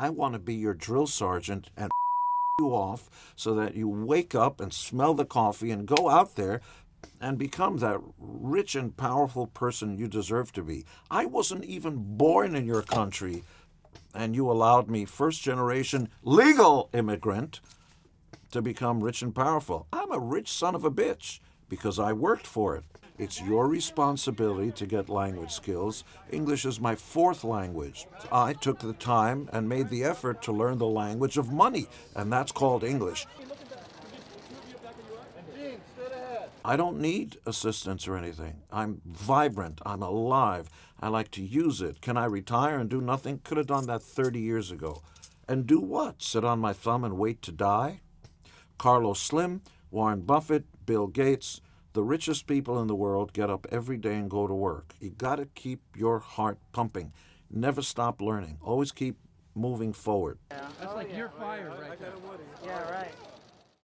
I want to be your drill sergeant and you off so that you wake up and smell the coffee and go out there and become that rich and powerful person you deserve to be. I wasn't even born in your country, and you allowed me, first generation legal immigrant, to become rich and powerful. I'm a rich son of a bitch because I worked for it. It's your responsibility to get language skills. English is my fourth language. I took the time and made the effort to learn the language of money, and that's called English. I don't need assistance or anything. I'm vibrant. I'm alive. I like to use it. Can I retire and do nothing? Could have done that 30 years ago. And do what? Sit on my thumb and wait to die? Carlos Slim, Warren Buffett, Bill Gates, the richest people in the world get up every day and go to work. You got to keep your heart pumping. Never stop learning. Always keep moving forward. Yeah. That's like you're fired right there. Yeah, right.